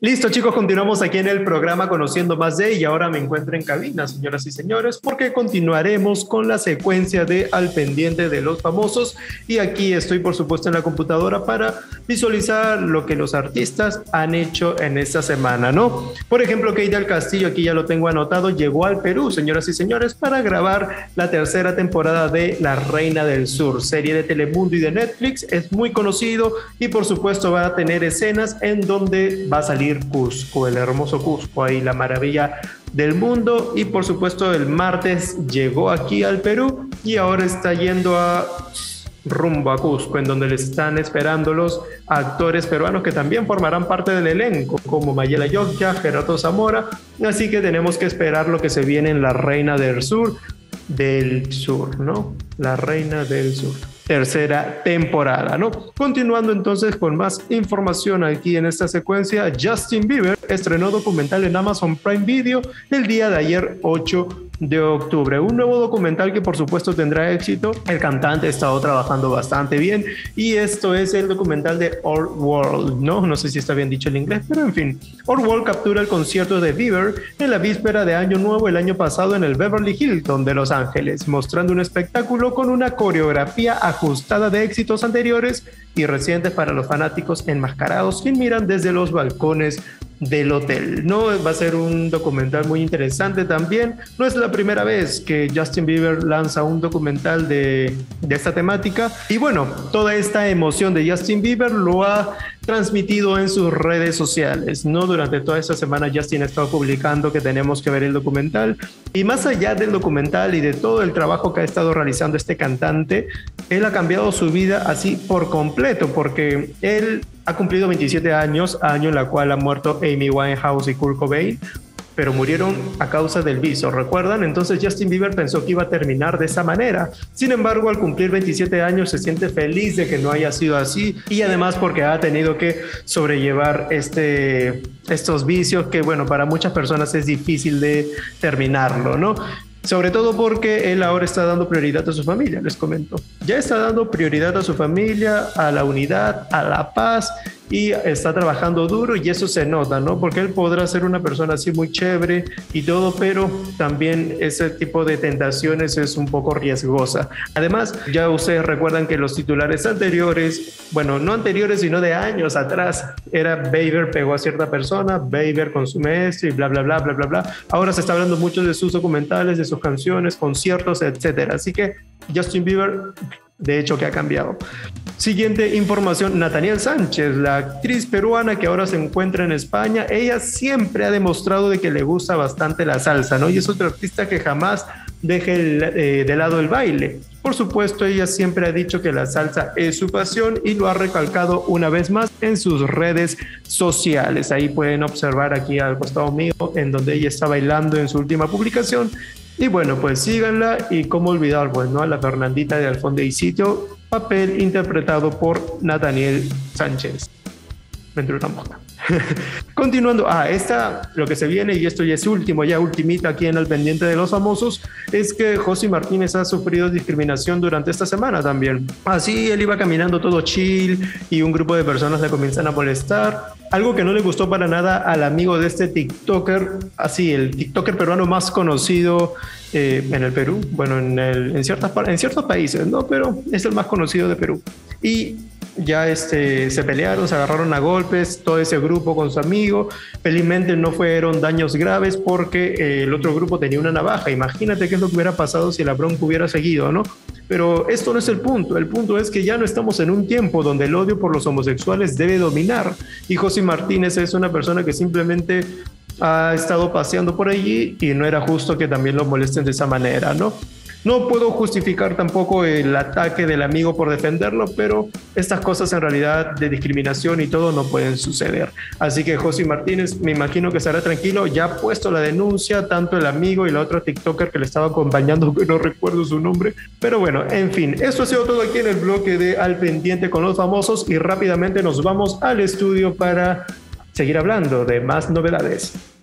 Listo, chicos, continuamos aquí en el programa Conociendo Más de y ahora me encuentro en cabina, señoras y señores, porque continuaremos con la secuencia de Al pendiente de los famosos y aquí estoy, por supuesto, en la computadora para visualizar lo que los artistas han hecho en esta semana, ¿no? Por ejemplo, Kate del Castillo, aquí ya lo tengo anotado, llegó al Perú, señoras y señores, para grabar la tercera temporada de La Reina del Sur, serie de Telemundo y de Netflix, es muy conocido y por supuesto va a tener escenas en donde va a salir Cusco, el hermoso Cusco, ahí la maravilla del mundo. Y por supuesto el martes llegó aquí al Perú y ahora está yendo a rumbo a Cusco, en donde le están esperando los actores peruanos que también formarán parte del elenco, como Mayela Yokya, Gerardo Zamora. Así que tenemos que esperar lo que se viene en La Reina del Sur, del Sur, ¿no? La Reina del Sur tercera temporada, ¿no? Continuando entonces con más información aquí en esta secuencia, Justin Bieber estrenó documental en Amazon Prime Video el día de ayer 8 de octubre. Un nuevo documental que por supuesto tendrá éxito. El cantante ha estado trabajando bastante bien y esto es el documental de Our World, ¿no? No sé si está bien dicho el inglés, pero en fin. Our World captura el concierto de Bieber en la víspera de Año Nuevo el año pasado en el Beverly Hilton de Los Ángeles, mostrando un espectáculo con una coreografía ajustada de éxitos anteriores y recientes para los fanáticos enmascarados que miran desde los balcones del hotel. No va a ser un documental muy interesante también. No es la primera vez que Justin Bieber lanza un documental de, de esta temática. Y bueno, toda esta emoción de Justin Bieber lo ha transmitido en sus redes sociales. No durante toda esta semana Justin ha estado publicando que tenemos que ver el documental. Y más allá del documental y de todo el trabajo que ha estado realizando este cantante, él ha cambiado su vida así por completo, porque él ha cumplido 27 años, año en la cual ha muerto Amy Winehouse y Kurt Cobain, pero murieron a causa del viso, ¿recuerdan? Entonces Justin Bieber pensó que iba a terminar de esa manera. Sin embargo, al cumplir 27 años se siente feliz de que no haya sido así y además porque ha tenido que sobrellevar este, estos vicios que, bueno, para muchas personas es difícil de terminarlo, ¿no? Sobre todo porque él ahora está dando prioridad a su familia, les comento. Ya está dando prioridad a su familia, a la unidad, a la paz y está trabajando duro y eso se nota, ¿no? Porque él podrá ser una persona así muy chévere y todo, pero también ese tipo de tentaciones es un poco riesgosa. Además, ya ustedes recuerdan que los titulares anteriores, bueno, no anteriores, sino de años atrás, era Bieber pegó a cierta persona, Bieber consume esto y bla, bla, bla, bla, bla, bla. Ahora se está hablando mucho de sus documentales, de sus canciones, conciertos, etcétera. Así que Justin Bieber de hecho que ha cambiado. Siguiente información, Nathaniel Sánchez, la actriz peruana que ahora se encuentra en España, ella siempre ha demostrado de que le gusta bastante la salsa, ¿no? Y es otra artista que jamás deje eh, de lado el baile. Por supuesto, ella siempre ha dicho que la salsa es su pasión y lo ha recalcado una vez más en sus redes sociales. Ahí pueden observar aquí al costado mío en donde ella está bailando en su última publicación y bueno, pues síganla y cómo olvidar, bueno, a la Fernandita de Alfonso y Sitio, papel interpretado por Nathaniel Sánchez. Ventura mosca. Continuando, ah, esta, lo que se viene, y esto ya es último, ya ultimita aquí en el pendiente de los famosos, es que José Martínez ha sufrido discriminación durante esta semana también. Así él iba caminando todo chill y un grupo de personas le comienzan a molestar. Algo que no le gustó para nada al amigo de este TikToker, así, el TikToker peruano más conocido eh, en el Perú, bueno, en, el, en, ciertas, en ciertos países, ¿no? Pero es el más conocido de Perú. Y ya este, se pelearon, se agarraron a golpes, todo ese grupo con su amigo. Felizmente no fueron daños graves porque eh, el otro grupo tenía una navaja. Imagínate qué es lo que hubiera pasado si la bronca hubiera seguido, ¿no? Pero esto no es el punto. El punto es que ya no estamos en un tiempo donde el odio por los homosexuales debe dominar. Y José Martínez es una persona que simplemente ha estado paseando por allí y no era justo que también lo molesten de esa manera, ¿no? No puedo justificar tampoco el ataque del amigo por defenderlo, pero estas cosas en realidad de discriminación y todo no pueden suceder. Así que José Martínez, me imagino que estará tranquilo, ya ha puesto la denuncia, tanto el amigo y la otra TikToker que le estaba acompañando, que no recuerdo su nombre. Pero bueno, en fin, esto ha sido todo aquí en el bloque de Al Pendiente con los famosos y rápidamente nos vamos al estudio para seguir hablando de más novedades.